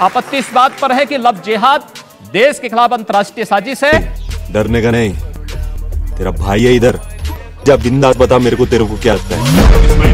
आपत्ति इस बात पर है कि लव जिहाद देश के खिलाफ अंतर्राष्ट्रीय साजिश है। डरने का नहीं, तेरा भाई है इधर। जब बिंदास बता मेरे को तेरे को क्या लगता है।